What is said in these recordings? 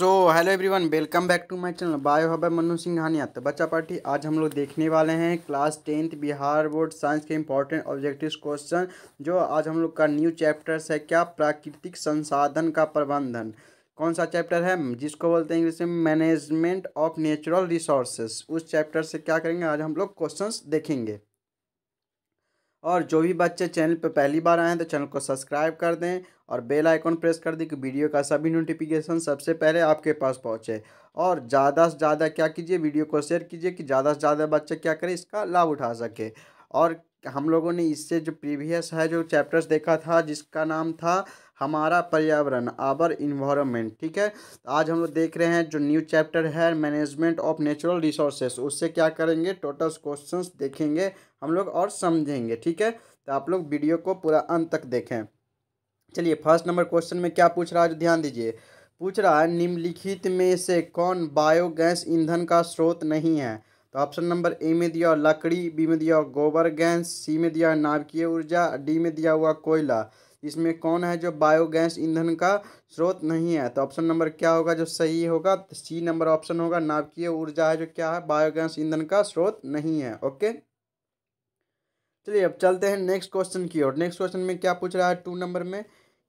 So hello everyone welcome back to my channel bio hub Manu Singhania तो बच्चा party, आज हम लोग देखने वाले हैं class tenth Bihar board science के इंपॉर्टेंट ऑब्जेक्टिव क्वेश्चन जो आज हम लोग का न्यू चैप्टर्स है क्या प्राकृतिक संसाधन का प्रबंधन। कौन सा चैप्टर है? जिसको बोलते हैं इंग्लिश में मैनेजमेंट ऑफ़ नेचुरल रिसोर्सेस उस चैप्टर से क्या करेंगे? आज हम लोग क्वेश्चंस देखेंगे। और जो भी बच्चे चैनल पर पहली बार आए हैं तो चैनल को सब्सक्राइब कर दें और बेल आइकॉन प्रेस कर दें कि वीडियो का सभी नोटिफिकेशन सबसे पहले आपके पास पहुँचे। और ज़्यादा से ज़्यादा क्या कीजिए, वीडियो को शेयर कीजिए कि ज़्यादा से ज़्यादा बच्चे क्या करें, इसका लाभ उठा सके। और हम लोगों ने इससे जो प्रीवियस है, जो चैप्टर्स देखा था, जिसका नाम था हमारा पर्यावरण, आवर इन्वायरमेंट ठीक है? आज हम लोग देख रहे हैं जो न्यू चैप्टर है, मैनेजमेंट ऑफ़ नेचुरल रिसोर्सेस, उससे क्या करेंगे? टोटल क्वेश्चंस देखेंगे हम लोग और समझेंगे, ठीक है? तो आप लोग वीडियो को पूरा अंत तक देखें। चलिए, फ़र्स्ट नंबर क्वेश्चन में क्या पूछ रहा है? ध्यान दीजिए। पूछ रहा है, निम्नलिखित में से कौन बायोगैस ईंधन का स्रोत नहीं है? तो ऑप्शन नंबर ए में दिया लकड़ी, बी में दिया गोबर, गैस, सी में दिया नाभिकीय ऊर्जा, डी में दिया हुआ कोयला। इसमें कौन है जो बायोगैस ईंधन का स्रोत नहीं है? तो ऑप्शन नंबर क्या होगा जो सही होगा? सी नंबर ऑप्शन होगा, नाभिकीय ऊर्जा है जो क्या है? बायोगैस ईंधन का स्रोत नहीं है, ओके? चलिए, अब चलते हैं नेक्स्ट क्वेश्चन की ओर। नेक्स्ट क्वेश्चन में क्या पूछ रहा है टू नंबर में?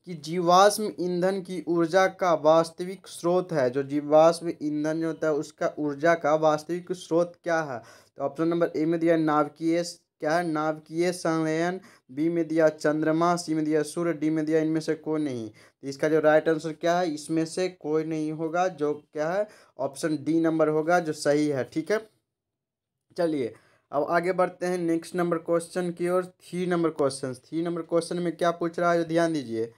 कि जीवाश्म ईंधन की ऊर्जा का वास्तविक स्रोत है। जो जीवाश्म ईंधन जो होता है, उसका ऊर्जा का वास्तविक स्रोत क्या है? तो ऑप्शन नंबर ए में दिया नाभिकीय क्या है? नाभिकीय संलयन। बी में दिया चंद्रमा। सी में दिया सूर्य। डी में दिया इनमें से कोई नहीं। तो इसका जो राइट आंसर क्या है, इसमें से कोई नहीं होगा, जो क्या है? ऑप्शन डी नंबर होगा, जो सही है। ठीक है? चलिए, अब आगे बढ़ते हैं नेक्स्ट नंबर क्वेश्चन की ओर। Three number question three number question में क्या पूछ रहा है, जो ध्यान दीजिए।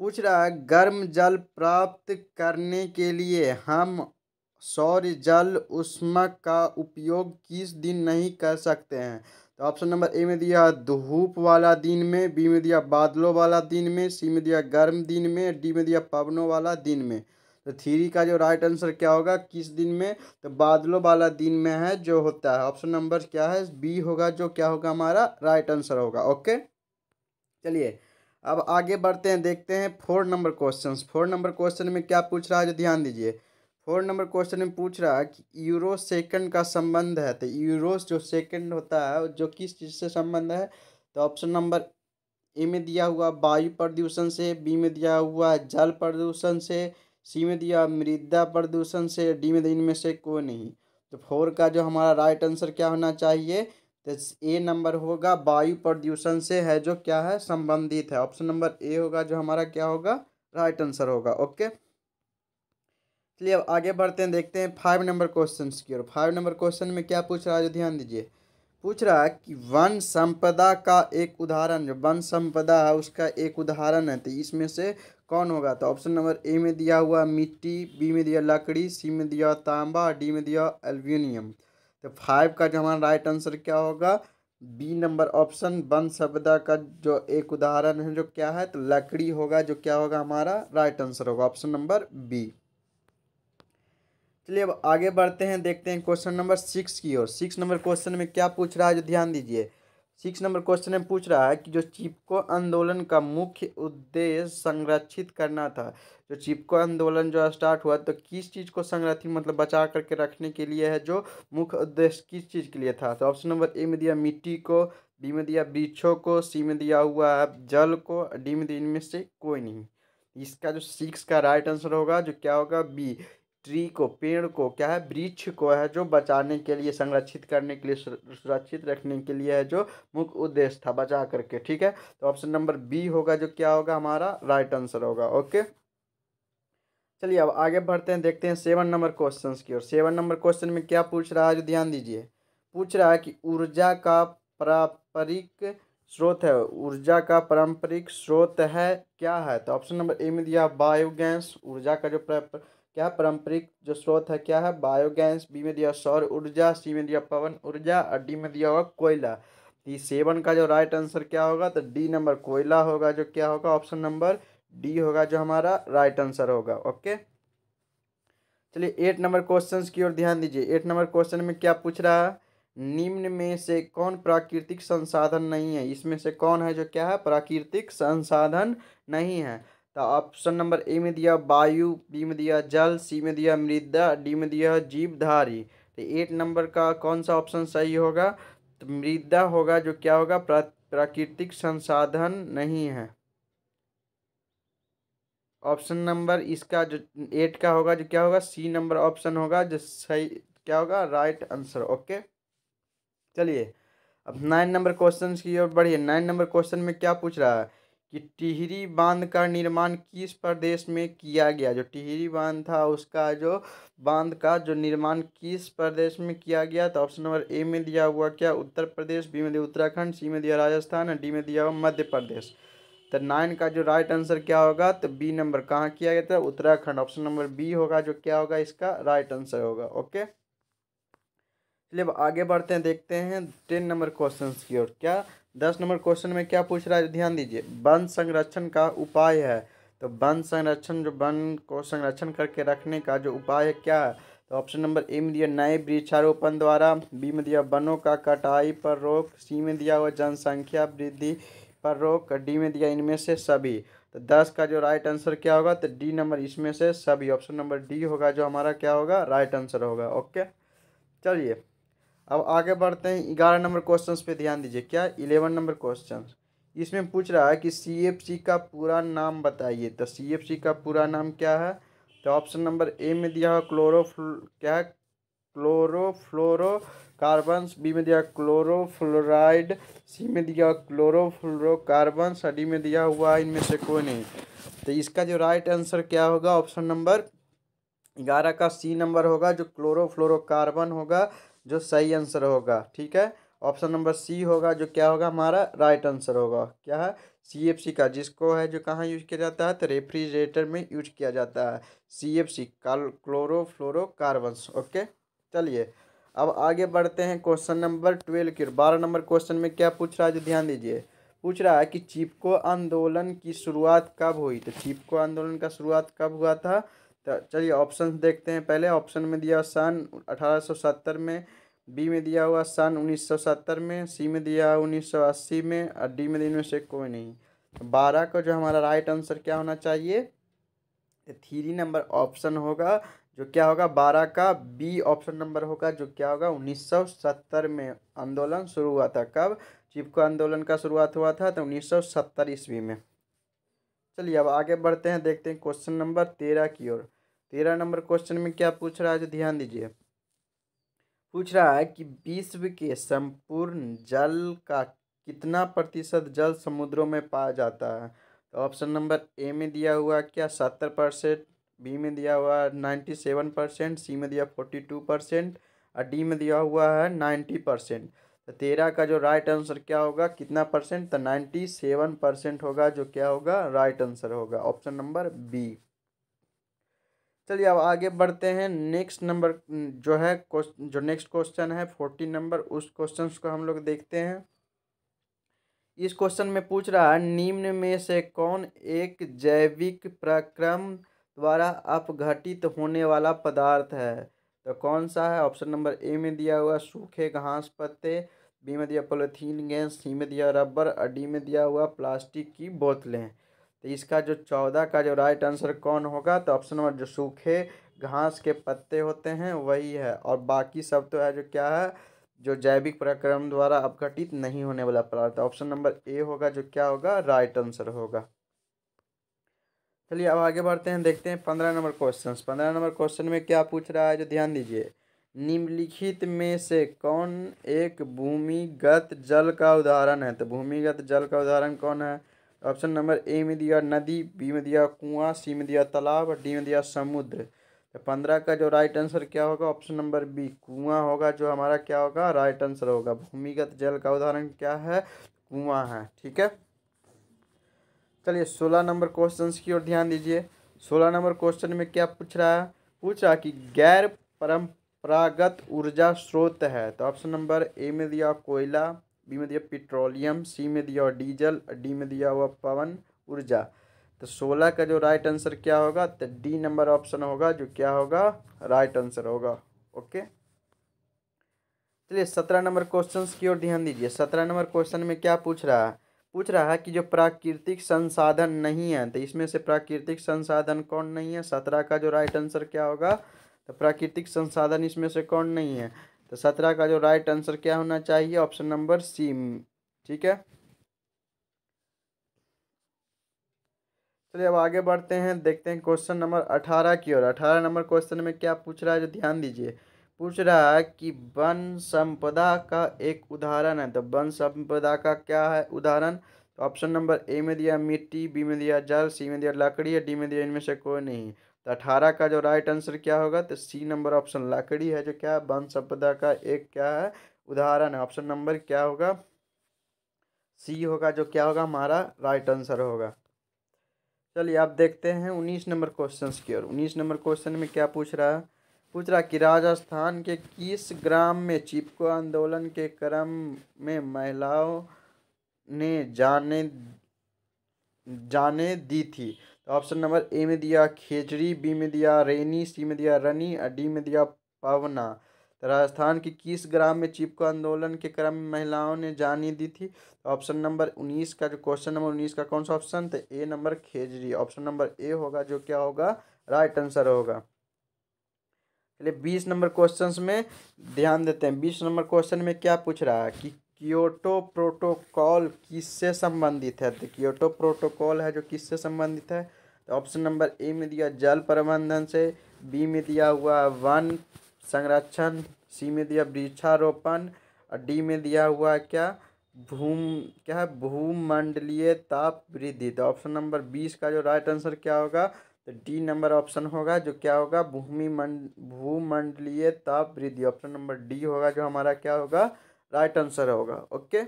पूछ रहा है, गर्म जल प्राप्त करने के लिए हम सौर जल उष्मा का उपयोग किस दिन नहीं कर सकते हैं? तो ऑप्शन नंबर ए में दिया धूप वाला दिन में बी में दिया बादलों वाला दिन में सी में दिया गर्म दिन में डी में दिया पवनों वाला दिन में। तो थ्री का जो राइट आंसर क्या होगा, किस दिन में? तो बादलों वाला दिन में है, जो होता है। ऑप्शन नंबर क्या है? बी होगा, जो क्या होगा हमारा राइट आंसर होगा ओके चलिए अब आगे बढ़ते हैं, देखते हैं four number question four number question में क्या पूछ रहा है, जो ध्यान दीजिए। फोर नंबर क्वेश्चन में पूछ रहा है कि यूरो सेकंड का संबंध है तो यूरो जो सेकंड होता है जो किस चीज़ से संबंध है? तो ऑप्शन नंबर ए में दिया हुआ, वायु प्रदूषण से बी में दिया हुआ, जल प्रदूषण से सी में दिया मृदा प्रदूषण से डी में इनमें से कोई नहीं। तो फोर का जो हमारा राइट आंसर क्या होना चाहिए? तो ए नंबर होगा वायु प्रदूषण से है जो क्या है? संबंधित है। ऑप्शन नंबर ए होगा जो हमारा क्या होगा? राइट आंसर होगा। ओके चलिए अब आगे बढ़ते हैं, देखते हैं फाइव नंबर क्वेश्चन की ओर। फाइव नंबर क्वेश्चन में क्या पूछ रहा है? जो ध्यान दीजिए। पूछ रहा है कि वन संपदा का एक उदाहरण, जो वन संपदा है उसका एक उदाहरण है तो इसमें से कौन होगा? तो ऑप्शन नंबर ए में दिया हुआ मिट्टी बी में दिया लकड़ी सी में दिया तांबा डी में दिया एल्यूमिनियम तो फाइव का जो हमारा राइट आंसर क्या होगा? बी नंबर ऑप्शन वन शब्दा का जो एक उदाहरण है, जो क्या है? तो लकड़ी होगा, जो क्या होगा हमारा? राइट आंसर होगा। ऑप्शन नंबर बी चलिए अब आगे बढ़ते हैं, देखते हैं क्वेश्चन नंबर सिक्स की ओर। सिक्स नंबर क्वेश्चन में क्या पूछ रहा है, जो ध्यान दीजिए। सिक्स नंबर क्वेश्चन में पूछ रहा है कि जो चिपको आंदोलन का मुख्य उद्देश्य संरक्षित करना था, जो चिपको आंदोलन जो स्टार्ट हुआ तो किस चीज़ को संरक्षित मतलब बचा करके रखने के लिए है, जो मुख्य उद्देश्य किस चीज़ के लिए था? तो ऑप्शन नंबर ए में दिया मिट्टी को बी में दिया वृक्षों को सी में दिया हुआ है जल को डी में दिया इनमें से कोई नहीं। इसका जो सिक्स का राइट आंसर होगा, जो क्या होगा? बी ट्री को, पेड़ को, क्या है, वृक्ष को है, जो बचाने के लिए, संरक्षित करने के लिए सुरक्षित रखने के लिए है, जो मुख्य उद्देश्य था, बचा करके, ठीक है? तो ऑप्शन नंबर बी होगा, जो क्या होगा हमारा? राइट आंसर होगा ओके चलिए, अब आगे बढ़ते हैं, देखते हैं सेवन नंबर क्वेश्चन की ओर। सेवन नंबर क्वेश्चन में क्या पूछ रहा है, जो ध्यान दीजिए। पूछ रहा है कि ऊर्जा का पारंपरिक स्रोत है, ऊर्जा का पारंपरिक स्रोत है, क्या है? तो ऑप्शन नंबर ए में दिया बायोगैस ऊर्जा का जो क्या पारंपरिक जो स्रोत है, क्या है? बायोगैस बी में दिया सौर ऊर्जा सी में दिया पवन ऊर्जा और डी में दिया होगा कोयला। डी सेवन का जो राइट आंसर क्या होगा? तो डी नंबर कोयला होगा, जो क्या होगा? ऑप्शन नंबर डी होगा, जो हमारा राइट आंसर होगा ओके चलिए एट नंबर क्वेश्चन की ओर ध्यान दीजिए। एट नंबर क्वेश्चन में क्या पूछ रहा है? निम्न में से कौन प्राकृतिक संसाधन नहीं है? इसमें से कौन है जो क्या है? प्राकृतिक संसाधन नहीं है। तो ऑप्शन नंबर ए में दिया वायु बी में दिया जल, सी में दिया मृदा, डी में दिया जीवधारी। तो एट नंबर का कौन सा ऑप्शन सही होगा? तो मृदा होगा जो क्या होगा? प्राकृतिक संसाधन नहीं है। ऑप्शन नंबर इसका जो एट का होगा जो क्या होगा? सी नंबर ऑप्शन होगा जो सही क्या होगा? Right answer, okay? चलिए, अब नाइन नंबर क्वेश्चन की ओर बढ़िए। नाइन नंबर क्वेश्चन में क्या पूछ रहा है? कि टिहरी बाँध का निर्माण किस प्रदेश में किया गया? जो टिहरी बाँध था, उसका जो बाँध का जो निर्माण किस प्रदेश में किया गया तो ऑप्शन नंबर ए में दिया हुआ क्या? उत्तर प्रदेश, बी में दिया उत्तराखंड, सी में दिया राजस्थान, डी में दिया हुआ मध्य प्रदेश। तो नाइन का जो राइट आंसर क्या होगा? तो बी नंबर कहाँ किया गया था? उत्तराखंड। ऑप्शन नंबर बी होगा, जो क्या होगा? इसका राइट आंसर होगा ओके चलिए अब आगे बढ़ते हैं, देखते हैं टेन नंबर क्वेश्चन की ओर। क्या दस नंबर क्वेश्चन में क्या पूछ रहा है? ध्यान दीजिए। वन संरक्षण का उपाय है। तो वन संरक्षण, जो वन को संरक्षण करके रखने का जो उपाय है, क्या है? तो ऑप्शन नंबर ए में दिया नए वृक्षारोपण द्वारा, बी में दिया वनों का कटाई पर रोक, सी में दिया हुआ जनसंख्या वृद्धि पर रोक, डी में दिया इनमें से सभी। तो दस का जो राइट आंसर क्या होगा? तो डी नंबर इसमें से सभी। ऑप्शन नंबर डी होगा जो हमारा क्या होगा? राइट आंसर होगा। ओके? चलिए। अब आगे बढ़ते हैं। ग्यारह नंबर क्वेश्चन पे ध्यान दीजिए। क्या इलेवन नंबर क्वेश्चन इसमें पूछ रहा है कि सी एफ़ सी का पूरा नाम बताइए। तो सी एफ़ सी का पूरा नाम क्या है? तो ऑप्शन नंबर ए में दिया है क्लोरो क्या है? क्लोरोफ्लोरो कार्बन्स बी में दिया क्लोरोफ्लोराइड सी में दिया क्लोरोफ्लोरोकार्बन्स डी में दिया हुआ है इनमें से कोई नहीं। तो इसका जो राइट आंसर क्या होगा? ऑप्शन नंबर ग्यारह का सी नंबर होगा, जो क्लोरोफ्लोरोकार्बन होगा। जो सही आंसर होगा, ठीक है? ऑप्शन नंबर सी होगा, जो क्या होगा? हमारा राइट आंसर होगा। क्या है? सी एफ़ सी का, जिसको है, जो कहाँ यूज़ किया जाता है? तो रेफ्रिजरेटर में यूज़ किया जाता है। C F C chlorofluorocarbons okay? चलिए, अब आगे बढ़ते हैं क्वेश्चन नंबर ट्वेल्व की बारह नंबर क्वेश्चन में क्या पूछ रहा है? जो ध्यान दीजिए। पूछ रहा है कि चिपको आंदोलन की शुरुआत कब हुई? तो चिपको आंदोलन का शुरुआत कब हुआ था? तो चलिए ऑप्शन देखते हैं पहले। ऑप्शन में दिया सन अठारह सौ सत्तर में। बी में दिया हुआ सन 1970 में, सी में दिया 1980 में और डी में इनमें से कोई नहीं। तो बारह का जो हमारा राइट आंसर क्या होना चाहिए? थ्री नंबर ऑप्शन होगा, जो क्या होगा? बारह का बी ऑप्शन नंबर होगा, जो क्या होगा? 1970 में आंदोलन शुरू हुआ था। कब? चिपको आंदोलन का शुरुआत हुआ था तो 1970 ईस्वी में। चलिए अब आगे बढ़ते हैं, देखते हैं क्वेश्चन नंबर तेरह की ओर। तेरह नंबर क्वेश्चन में क्या पूछ रहा है? जो ध्यान दीजिए। पूछ रहा है कि विश्व के संपूर्ण जल का कितना प्रतिशत जल समुद्रों में पाया जाता है? तो ऑप्शन नंबर ए में दिया हुआ क्या सत्तर परसेंट, बी में दिया हुआ नाइन्टी सेवन परसेंट, सी में दिया फोर्टी टू परसेंट और डी में दिया हुआ है नाइन्टी परसेंट। तो तेरह का जो राइट आंसर क्या होगा? कितना परसेंट? तो नाइन्टी सेवन परसेंट होगा, जो क्या होगा? राइट आंसर होगा। Option number B. चलिए अब आगे बढ़ते हैं। नेक्स्ट नंबर जो है जो नेक्स्ट क्वेश्चन है फोर्टीन नंबर उस क्वेश्चन को हम लोग देखते हैं। इस क्वेश्चन में पूछ रहा है, निम्न में से कौन एक जैविक प्रक्रम द्वारा अपघटित होने वाला पदार्थ है? तो कौन सा है? ऑप्शन नंबर ए में दिया हुआ, सूखे घास पत्ते बी में दिया पॉलीथीन गैस सी में दिया रबर और डी में दिया हुआ प्लास्टिक की बोतलें। तो इसका जो चौदह का जो राइट आंसर कौन होगा? तो ऑप्शन नंबर जो सूखे घास के पत्ते होते हैं, वही है। और बाकी सब तो है जो क्या है? जो जैविक प्रक्रम द्वारा अपघटित नहीं होने वाला पदार्थ। ऑप्शन नंबर ए होगा, जो क्या होगा? राइट आंसर होगा। चलिए अब आगे बढ़ते हैं, देखते हैं पंद्रह नंबर क्वेश्चन पंद्रह नंबर क्वेश्चन में क्या पूछ रहा है? जो ध्यान दीजिए। निम्नलिखित में से कौन एक भूमिगत जल का उदाहरण है? तो भूमिगत जल का उदाहरण कौन है? ऑप्शन नंबर ए में दिया नदी बी में दिया कुआँ सी में दिया तालाब और डी में दिया समुद्र। तो पंद्रह का जो राइट आंसर क्या होगा? ऑप्शन नंबर बी कुआँ होगा, जो हमारा क्या होगा? राइट आंसर होगा। भूमिगत जल का उदाहरण क्या है? कुआँ है, ठीक है? चलिए सोलह नंबर क्वेश्चन की ओर ध्यान दीजिए। सोलह नंबर क्वेश्चन में क्या पूछ रहा है? पूछ रहा कि गैर परम परागत ऊर्जा स्रोत है। तो ऑप्शन नंबर ए में दिया कोयला बी में दिया पेट्रोलियम, सी में दिया हुआ डीजल, डी में दिया हुआ पवन, ऊर्जा। तो सोलह का जो राइट आंसर क्या होगा? तो डी नंबर ऑप्शन होगा, जो क्या होगा? राइट आंसर होगा। ओके चलिए, सत्रह नंबर क्वेश्चन की ओर ध्यान दीजिए। सत्रह नंबर क्वेश्चन में क्या पूछ रहा है? पूछ रहा है कि जो प्राकृतिक संसाधन नहीं है तो इसमें से प्राकृतिक संसाधन कौन नहीं है? सत्रह का जो राइट आंसर क्या होगा? तो प्राकृतिक संसाधन इसमें से कौन नहीं है? तो सत्रह का जो राइट आंसर क्या होना चाहिए? ऑप्शन नंबर सी ठीक है? चलिए अब आगे बढ़ते हैं, देखते हैं क्वेश्चन नंबर अठारह की ओर। अठारह नंबर क्वेश्चन में क्या पूछ रहा है? जो ध्यान दीजिए। पूछ रहा है कि वन संपदा का एक उदाहरण है। तो वन संपदा का क्या है उदाहरण? तो ऑप्शन नंबर ए में दिया मिट्टी बी में दिया जल सी में दिया लकड़ी, या डी में दिया इनमें से कोई नहीं। अठारह का जो राइट आंसर क्या होगा तो सी नंबर ऑप्शन लकड़ी है जो क्या वन संपदा का एक क्या है? उदाहरण है। ऑप्शन नंबर क्या होगा? सी होगा जो क्या होगा? हमारा राइट आंसर होगा। चलिए आप देखते हैं उन्नीस नंबर क्वेश्चन की ओर। उन्नीस नंबर क्वेश्चन में क्या पूछ रहा है? पूछ रहा कि राजस्थान के किस ग्राम में चिपको आंदोलन के क्रम में महिलाओं ने जाने जाने दी थी? ऑप्शन नंबर ए में दिया खेजड़ी बी में दिया रेनी, सी में दिया रनी और डी में दिया पवना। तो राजस्थान के किस ग्राम में चिपको आंदोलन के क्रम में महिलाओं ने जानी दी थी? तो ऑप्शन नंबर उन्नीस का, जो क्वेश्चन नंबर उन्नीस का कौन सा ऑप्शन? तो ए नंबर खेजड़ी ऑप्शन नंबर ए होगा, जो क्या होगा? राइट आंसर होगा। चलिए बीस नंबर क्वेश्चंस में ध्यान देते हैं। बीस नंबर क्वेश्चन में क्या पूछ रहा है कि क्योटो प्रोटोकॉल किससे संबंधित है? तो कियोटो प्रोटोकॉल है जो किससे संबंधित है? ऑप्शन नंबर ए में दिया जल प्रबंधन से, बी में दिया हुआ वन संरक्षण, सी में दिया वृक्षारोपण, और डी में दिया हुआ क्या? भूम, क्या है? भूमंडलीय ताप वृद्धि। तो ऑप्शन नंबर बीस का जो राइट आंसर क्या होगा? तो डी नंबर ऑप्शन होगा, जो क्या होगा? भूमि मंड, भूमंडलीय ताप वृद्धि। ऑप्शन नंबर डी होगा, जो हमारा क्या होगा? राइट आंसर होगा। ओके?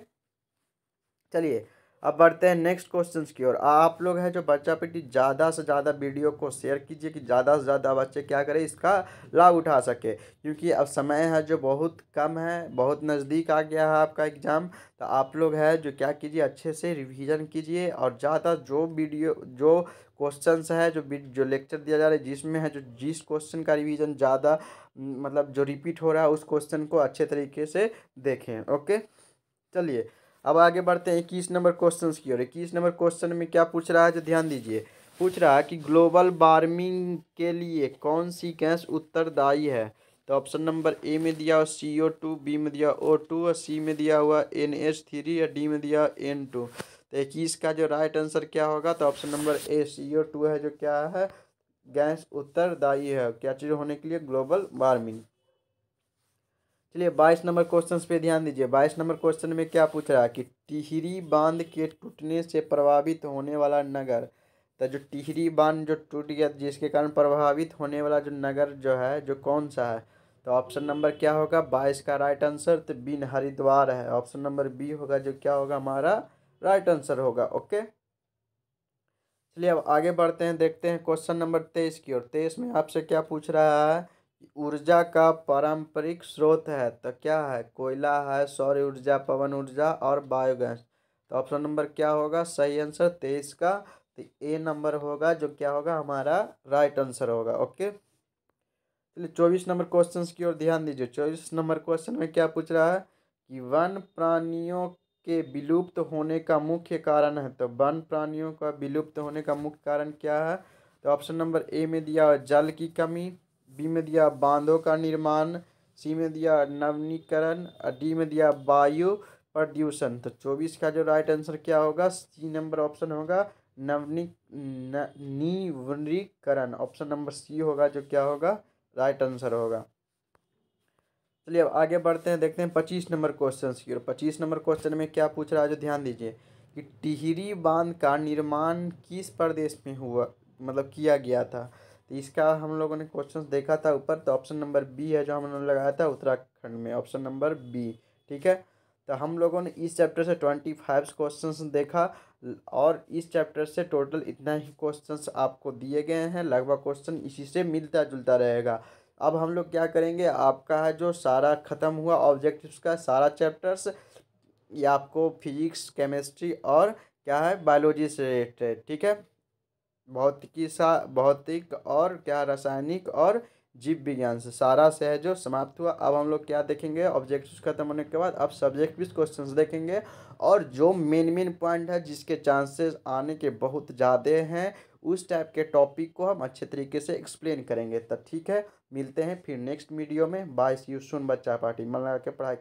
चलिए अब बढ़ते हैं नेक्स्ट क्वेश्चन की ओर। आप लोग हैं जो बच्चा पेटी, ज़्यादा से ज़्यादा वीडियो को शेयर कीजिए कि ज़्यादा से ज़्यादा बच्चे क्या करें, इसका लाभ उठा सके। क्योंकि अब समय है जो बहुत कम है, बहुत नज़दीक आ गया है आपका एग्ज़ाम तो आप लोग है जो क्या कीजिए, अच्छे से रिविज़न कीजिए और ज़्यादा जो वीडियो जो क्वेश्चन है, जो जो लेक्चर दिया जा रहा है, जिसमें है जो, जिस क्वेश्चन का रिवीजन ज़्यादा मतलब जो रिपीट हो रहा है, उस क्वेश्चन को अच्छे तरीके से देखें ओके चलिए अब आगे बढ़ते हैं इक्कीस नंबर क्वेश्चन की ओर। इक्कीस नंबर क्वेश्चन में क्या पूछ रहा है? जो ध्यान दीजिए। पूछ रहा है कि ग्लोबल वार्मिंग के लिए कौन सी गैस उत्तरदायी है? तो ऑप्शन नंबर ए में दिया हुआ सी ओ टू बी में दिया ओ टू और सी में दिया हुआ एन एच थ्री और डी में दिया एन टू तो इक्कीस का जो राइट आंसर क्या होगा? तो option number A C O two है जो क्या है? गैस उत्तरदायी है। क्या चीज़ होने के लिए ग्लोबल वार्मिंग चलिए बाईस नंबर क्वेश्चन पे ध्यान दीजिए। बाईस नंबर क्वेश्चन में क्या पूछ रहा है कि टिहरी बाँध के टूटने से प्रभावित होने वाला नगर तो जो टिहरी बाँध जो टूट गया, जिसके कारण प्रभावित होने वाला जो नगर जो है, जो कौन सा है? तो ऑप्शन नंबर क्या होगा? बाईस का राइट आंसर तो बिन हरिद्वार है। ऑप्शन नंबर बी होगा, जो क्या होगा? हमारा राइट आंसर होगा, ओके? चलिए अब आगे बढ़ते हैं, देखते हैं क्वेश्चन नंबर तेईस की ओर। तेईस में आपसे क्या पूछ रहा है? ऊर्जा का पारंपरिक स्रोत है तो क्या है? कोयला है, सौर ऊर्जा, पवन ऊर्जा और बायोगैस। तो ऑप्शन नंबर क्या होगा? सही आंसर तेईस का। तो ए नंबर होगा, जो क्या होगा? हमारा राइट आंसर होगा, ओके? चलिए चौबीस नंबर क्वेश्चन की ओर ध्यान दीजिए। चौबीस नंबर क्वेश्चन में क्या पूछ रहा है कि वन प्राणियों के विलुप्त होने का मुख्य कारण है? तो वन प्राणियों का विलुप्त होने का मुख्य कारण क्या है? तो ऑप्शन नंबर ए में दिया हुआ जल की कमी। बी में दिया बांधों का निर्माण सी में दिया नवीनीकरण, और डी में दिया वायु प्रदूषण। तो चौबीस का जो राइट आंसर क्या होगा? सी नंबर ऑप्शन होगा नवनी नीवनीकरण। ऑप्शन नंबर सी होगा जो क्या होगा? राइट आंसर होगा। चलिए अब आगे बढ़ते हैं, देखते हैं पच्चीस नंबर क्वेश्चन की और पच्चीस नंबर क्वेश्चन में क्या पूछ रहा है? जो ध्यान दीजिए कि टिहरी बाँध का निर्माण किस प्रदेश में हुआ मतलब किया गया था? इसका हम लोगों ने क्वेश्चन देखा था ऊपर तो ऑप्शन नंबर बी है जो हमने लगाया था उत्तराखंड में ऑप्शन नंबर बी ठीक है? तो हम लोगों ने इस चैप्टर से ट्वेंटी फाइव क्वेश्चन देखा, और इस चैप्टर से टोटल इतना ही क्वेश्चन आपको दिए गए हैं, लगभग क्वेश्चन इसी से मिलता जुलता रहेगा। अब हम लोग क्या करेंगे, आपका है जो सारा ख़त्म हुआ ऑब्जेक्टिव्स का, सारा चैप्टर्स ये आपको फिजिक्स केमिस्ट्री और क्या है बायोलॉजी से रिलेटेड ठीक है? भौतिकी सा, भौतिक और क्या रासायनिक और जीव विज्ञान से सारा से है जो समाप्त हुआ। अब हम लोग क्या देखेंगे? ऑब्जेक्टिव खत्म होने के बाद अब सब्जेक्ट भी क्वेश्चन देखेंगे। और जो मेन मेन पॉइंट है, जिसके चांसेस आने के बहुत ज़्यादा हैं, उस टाइप के टॉपिक को हम अच्छे तरीके से एक्सप्लेन करेंगे। तो ठीक है, मिलते हैं फिर नेक्स्ट वीडियो में। बाय यू सुन बच्चा पार्टी मन लगा के पढ़ाई कर।